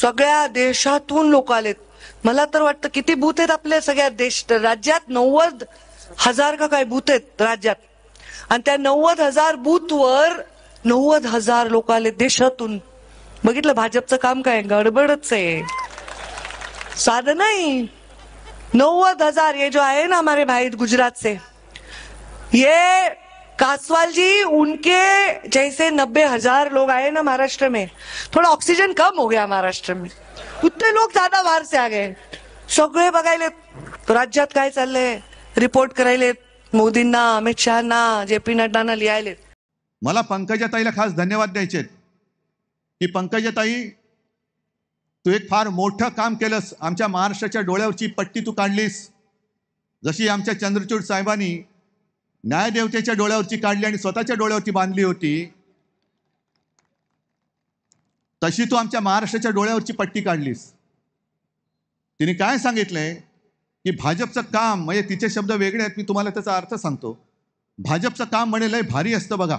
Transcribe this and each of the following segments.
सगळ्या देशातून लोक आलेत. मला तर वाटतं किती बूथ आहेत आपल्या सगळ्या देश राज्यात नव्वद हजार का काय बूथ आहेत राज्यात. आणि त्या नव्वद हजार बूथवर नव्वद हजार लोक आले देशातून. बघितलं भाजपचं काम काय? गडबडच आहे. साधं नाही. नव्वद हजार ये जो आहे ना हमारे भाई गुजरात से ये कासवाल जी उनके जैसे नब्बे हजार लोग आए ना महाराष्ट्र में। थोड़ा ऑक्सीजन कम हो गया महाराष्ट्र में। उतने लोग ज्यादा बाहर से आ गए। सगळे बघायले राज्यात काय चाललंय? रिपोर्ट करायलेत मोदींना अमित शहाना जे पी नड्डांना लिहायलेत मला पंकजाताईला खास धन्यवाद द्यायचे आहेत. की पंकजाताई तू एक फार मोठं काम केलंस. आमच्या महाराष्ट्राच्या डोळ्यावरची पट्टी तू काढलीस. जशी आमच्या चंद्रचूड साहेबांनी न्यायदेवतेच्या डोळ्यावरची काढली आणि स्वतःच्या डोळ्यावरती बांधली होती तशी तू आमच्या महाराष्ट्राच्या डोळ्यावरची पट्टी काढलीस. तिने काय सांगितलंय की भाजपचं काम म्हणजे तिचे शब्द वेगळे आहेत मी तुम्हाला त्याचा अर्थ सांगतो. भाजपचं काम म्हणे लय भारी असतं बघा.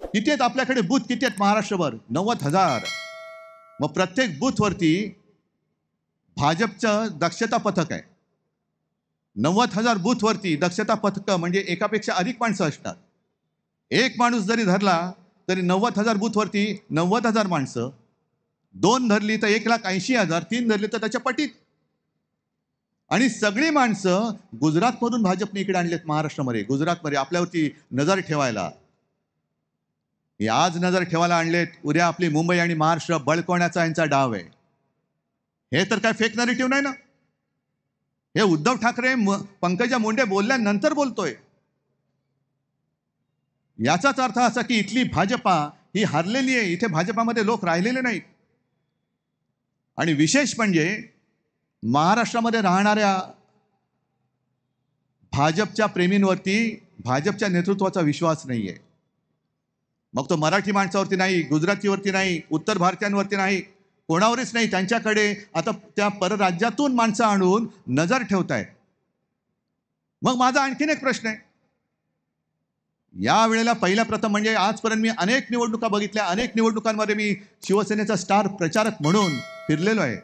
किती आहेत आपल्याकडे बूथ? किती आहेत महाराष्ट्रभर? नव्वद हजार. मग प्रत्येक बूथवरती भाजपचं दक्षता पथक आहे. नव्वद हजार बूथवरती दक्षता पथक म्हणजे एकापेक्षा अधिक माणसं असतात. एक माणूस जरी धरला तरी नव्वद हजार बूथवरती नव्वद हजार माणसं. दोन धरली तर एक लाख ऐंशी हजार तीन धरली तर त्याच्या पटीत. आणि सगळी माणसं गुजरातमधून भाजपने इकडे आणलेत महाराष्ट्रामध्ये. गुजरातमध्ये आपल्यावरती नजर ठेवायला. हे आज नजर ठेवायला आणलेत उद्या आपली मुंबई आणि महाराष्ट्र बळकवण्याचा यांचा डाव आहे. हे तर काय फेक नरेटिव्ह नाही ना? हे उद्धव ठाकरे म- पंकजा मुंडे बोलल्यानंतर बोलतोय. याचाच अर्थ असा की इथली भाजपा ही हरलेली आहे. इथे भाजपामध्ये लोक राहिलेले नाहीत. आणि विशेष म्हणजे महाराष्ट्रामध्ये राहणाऱ्या भाजपच्या प्रेमींवरती भाजपच्या नेतृत्वाचा विश्वास नाही आहे मग तो मराठी माणसावरती नाही गुजरातीवरती नाही उत्तर भारतीयांवरती नाही. कोणावरच नाही त्यांच्याकडे आता त्या परराज्यातून माणसं आणून नजर ठेवतायत. मग माझा आणखीन एक प्रश्न आहे. या वेळेला पहिल्या प्रथम म्हणजे आजपर्यंत मी अनेक निवडणुका बघितल्या अनेक निवडणुकांमध्ये मी शिवसेनेचा स्टार प्रचारक म्हणून फिरलेलो आहे.